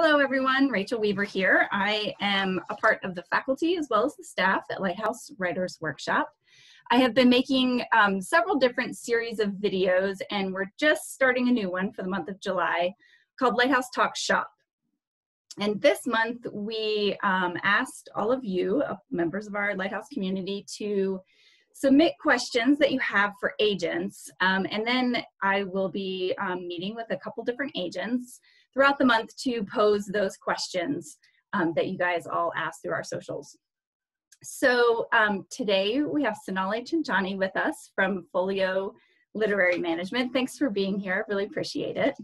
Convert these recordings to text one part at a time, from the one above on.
Hello everyone, Rachel Weaver here. I am a part of the faculty as well as the staff at Lighthouse Writers Workshop. I have been making um, several different series of videos and we're just starting a new one for the month of July called Lighthouse Talk Shop. And this month we um, asked all of you, uh, members of our Lighthouse community, to submit questions that you have for agents. Um, and then I will be um, meeting with a couple different agents throughout the month to pose those questions um, that you guys all ask through our socials. So um, today we have Sonali Chanchani with us from Folio Literary Management. Thanks for being here. I really appreciate it.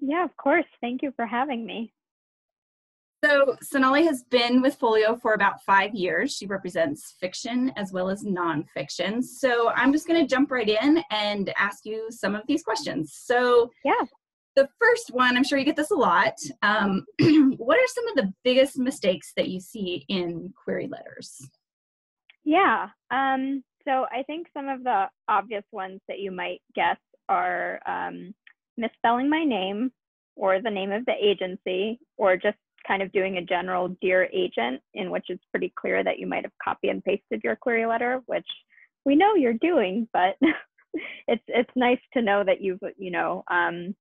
Yeah, of course. Thank you for having me. So Sonali has been with Folio for about five years. She represents fiction as well as nonfiction. So I'm just going to jump right in and ask you some of these questions. So yeah, the first one, I'm sure you get this a lot. Um, what are some of the biggest mistakes that you see in query letters? Yeah, um, so I think some of the obvious ones that you might guess are um, misspelling my name or the name of the agency or just kind of doing a general dear agent in which it's pretty clear that you might have copy and pasted your query letter, which we know you're doing, but it's it's nice to know that you've you know um,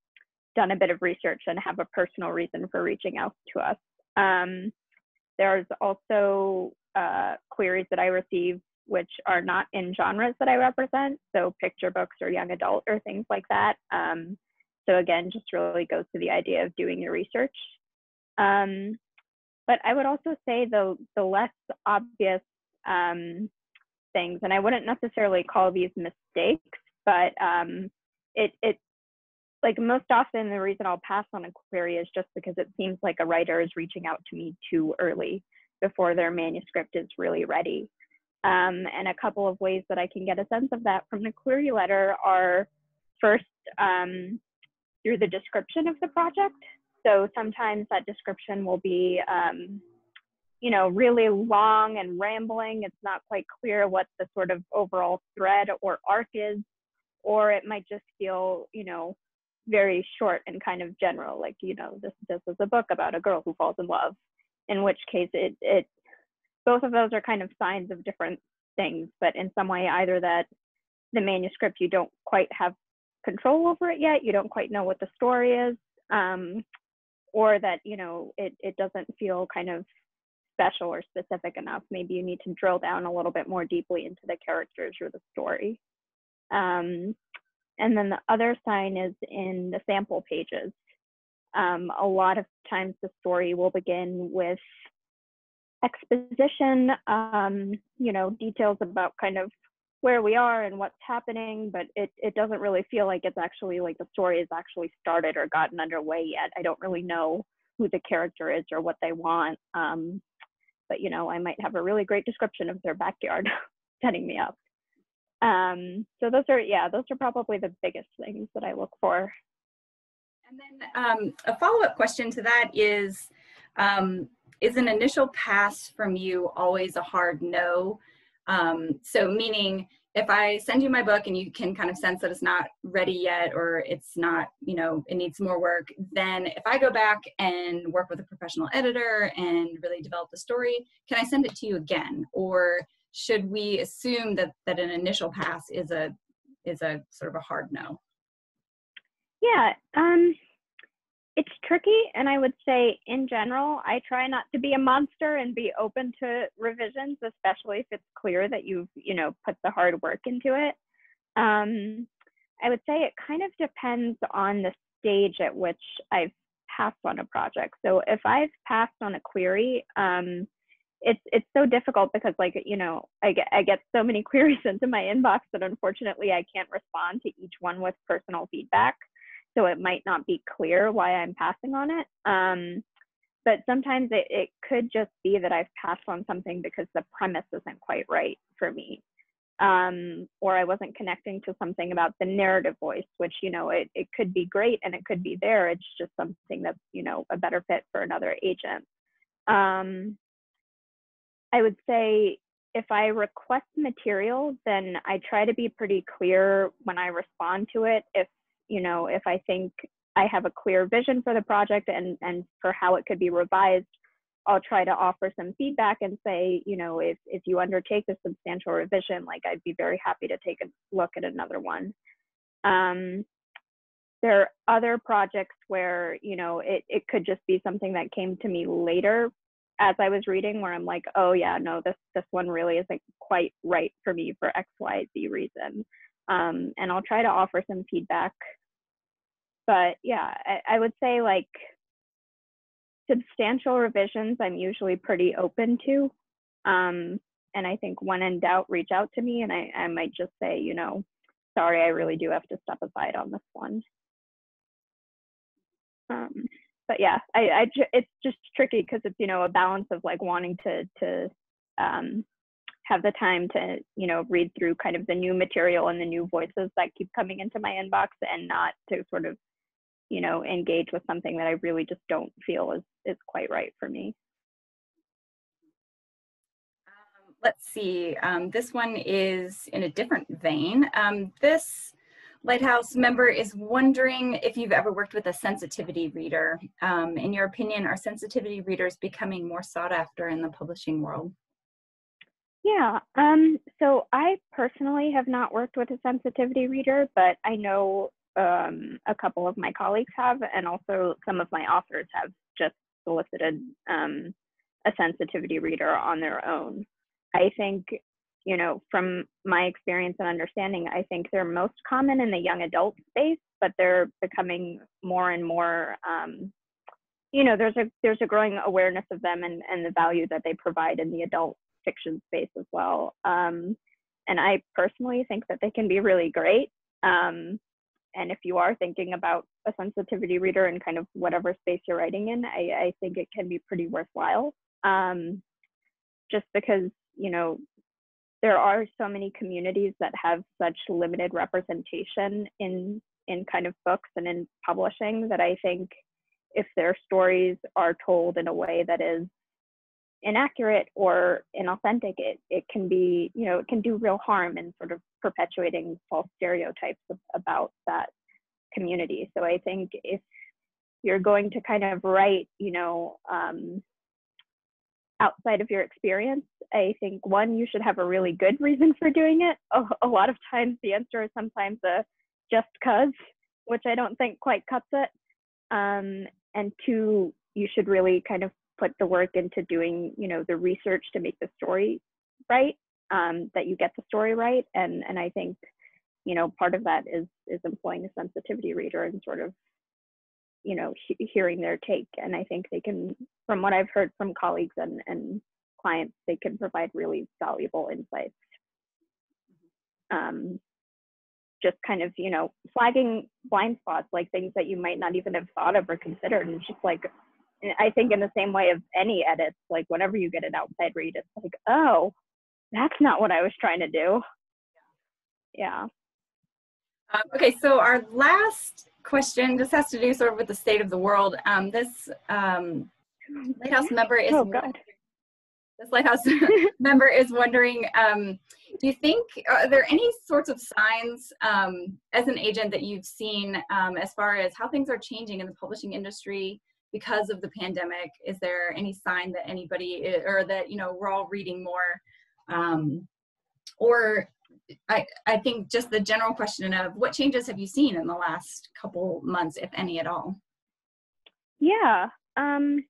done a bit of research and have a personal reason for reaching out to us. Um, there's also uh, queries that I receive which are not in genres that I represent, so picture books or young adult or things like that. Um, so again, just really goes to the idea of doing your research. Um, but I would also say the the less obvious um, things, and I wouldn't necessarily call these mistakes, but um, it it like most often the reason I'll pass on a query is just because it seems like a writer is reaching out to me too early before their manuscript is really ready. Um, and a couple of ways that I can get a sense of that from the query letter are first um, through the description of the project. So sometimes that description will be, um, you know, really long and rambling. It's not quite clear what the sort of overall thread or arc is, or it might just feel, you know, very short and kind of general, like, you know, this, this is a book about a girl who falls in love, in which case it, it, both of those are kind of signs of different things, but in some way, either that the manuscript, you don't quite have control over it yet, you don't quite know what the story is, um, or that, you know, it, it doesn't feel kind of special or specific enough. Maybe you need to drill down a little bit more deeply into the characters or the story. Um, and then the other sign is in the sample pages. Um, a lot of times the story will begin with exposition, um, you know, details about kind of where we are and what's happening, but it, it doesn't really feel like it's actually like the story is actually started or gotten underway yet. I don't really know who the character is or what they want. Um, but you know, I might have a really great description of their backyard setting me up. Um, so those are, yeah, those are probably the biggest things that I look for. And then um, a follow-up question to that is, um, is an initial pass from you always a hard no? Um, so meaning if I send you my book and you can kind of sense that it's not ready yet or it's not, you know, it needs more work, then if I go back and work with a professional editor and really develop the story, can I send it to you again? Or should we assume that that an initial pass is a is a sort of a hard no? Yeah, um, it's tricky, and I would say in general, I try not to be a monster and be open to revisions, especially if it's clear that you've you know put the hard work into it. Um, I would say it kind of depends on the stage at which I've passed on a project. So if I've passed on a query, um, it's it's so difficult because like you know I get I get so many queries into my inbox that unfortunately I can't respond to each one with personal feedback. So it might not be clear why I'm passing on it. Um, but sometimes it, it could just be that I've passed on something because the premise isn't quite right for me. Um, or I wasn't connecting to something about the narrative voice, which, you know, it, it could be great and it could be there. It's just something that's, you know, a better fit for another agent. Um, I would say if I request material, then I try to be pretty clear when I respond to it. If, you know, if I think I have a clear vision for the project and, and for how it could be revised, I'll try to offer some feedback and say, you know, if, if you undertake a substantial revision, like I'd be very happy to take a look at another one. Um, there are other projects where, you know, it, it could just be something that came to me later as I was reading where I'm like, oh yeah, no, this, this one really isn't quite right for me for X, Y, Z reason. Um, and I'll try to offer some feedback. But yeah, I, I would say like substantial revisions I'm usually pretty open to. Um, and I think when in doubt, reach out to me and I, I might just say, you know, sorry, I really do have to step aside on this one. Um, but yeah, I, I it's just tricky because it's you know a balance of like wanting to to um, have the time to you know read through kind of the new material and the new voices that keep coming into my inbox and not to sort of you know engage with something that I really just don't feel is is quite right for me. Um, let's see. Um, this one is in a different vein. Um, this Lighthouse member is wondering if you've ever worked with a sensitivity reader. Um, in your opinion, are sensitivity readers becoming more sought after in the publishing world? Yeah, um, so I personally have not worked with a sensitivity reader, but I know um, a couple of my colleagues have, and also some of my authors have just solicited um, a sensitivity reader on their own. I think you know, from my experience and understanding, I think they're most common in the young adult space, but they're becoming more and more, um, you know, there's a there's a growing awareness of them and, and the value that they provide in the adult fiction space as well. Um, and I personally think that they can be really great. Um, and if you are thinking about a sensitivity reader in kind of whatever space you're writing in, I, I think it can be pretty worthwhile. Um, just because you know there are so many communities that have such limited representation in in kind of books and in publishing that I think if their stories are told in a way that is inaccurate or inauthentic, it, it can be, you know, it can do real harm in sort of perpetuating false stereotypes of, about that community. So I think if you're going to kind of write, you know, um, outside of your experience. I think one, you should have a really good reason for doing it. A, a lot of times the answer is sometimes a just cause, which I don't think quite cuts it. Um, and two, you should really kind of put the work into doing, you know, the research to make the story right, um, that you get the story right. And and I think, you know, part of that is is employing a sensitivity reader and sort of you know he- hearing their take and i think they can from what i've heard from colleagues and, and clients they can provide really valuable insights. Um, just kind of you know flagging blind spots like things that you might not even have thought of or considered and just like i think in the same way of any edits like whenever you get an outside read it's like oh that's not what i was trying to do. Yeah. Um, okay so our last question. This has to do sort of with the state of the world. Um, this um, lighthouse member is oh, God. this lighthouse member is wondering. Um, do you think are there any sorts of signs um, as an agent that you've seen um, as far as how things are changing in the publishing industry because of the pandemic? Is there any sign that anybody or that you know we're all reading more? Um, or I, I think just the general question of what changes have you seen in the last couple months, if any at all? Yeah, um,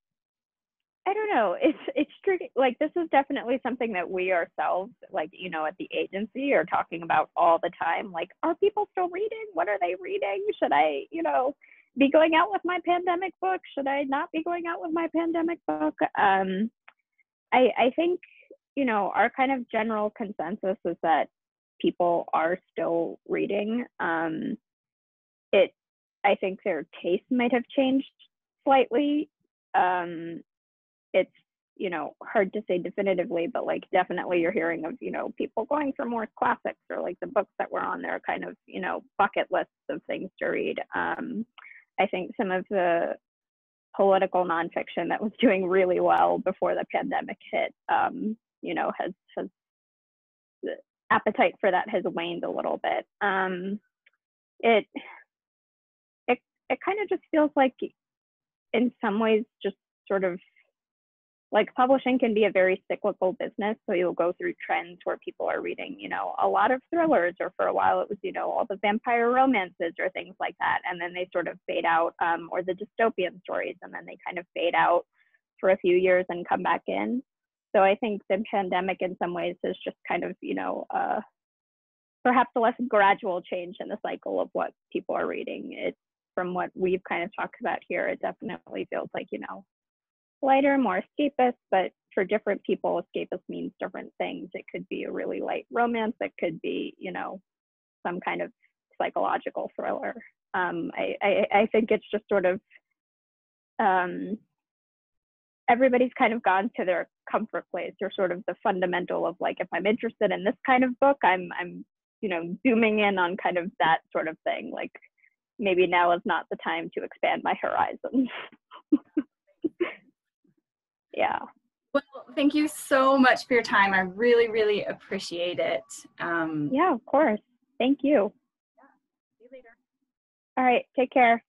I don't know. It's it's tricky. Like this is definitely something that we ourselves, like you know, at the agency, are talking about all the time. Like, are people still reading? What are they reading? Should I, you know, be going out with my pandemic book? Should I not be going out with my pandemic book? Um, I I think you know our kind of general consensus is that people are still reading. Um, it, I think their taste might have changed slightly. Um, it's you know hard to say definitively, but like definitely you're hearing of you know people going for more classics or like the books that were on their kind of you know bucket lists of things to read. Um, I think some of the political nonfiction that was doing really well before the pandemic hit, um, you know, has has appetite for that has waned a little bit. Um, it, it it kind of just feels like, in some ways, just sort of like publishing can be a very cyclical business. So you'll go through trends where people are reading, you know, a lot of thrillers, or for a while it was, you know, all the vampire romances or things like that. And then they sort of fade out, um, or the dystopian stories, and then they kind of fade out for a few years and come back in. So I think the pandemic in some ways is just kind of, you know, uh, perhaps a less gradual change in the cycle of what people are reading. It, from what we've kind of talked about here, it definitely feels like, you know, lighter, more escapist, but for different people, escapist means different things. It could be a really light romance. It could be, you know, some kind of psychological thriller. Um, I, I, I think it's just sort of um, everybody's kind of gone to their comfort place or sort of the fundamental of like if I'm interested in this kind of book, I'm I'm you know zooming in on kind of that sort of thing. Like maybe now is not the time to expand my horizons. yeah. Well, thank you so much for your time. I really, really appreciate it. Um, yeah, of course. Thank you. Yeah. See you later. All right. Take care.